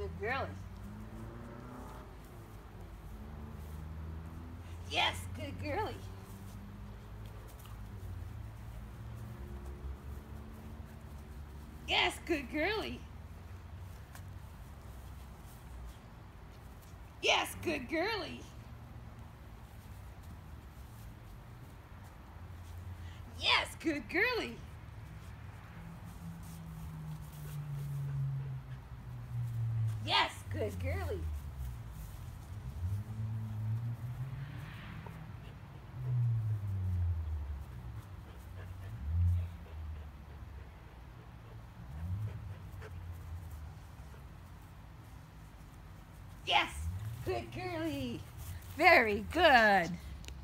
Good girlie. Yes, good girlie. Yes, good girlie. Yes, good girlie. Yes, good girlie. Good girlie. Yes, good girlie. Very good.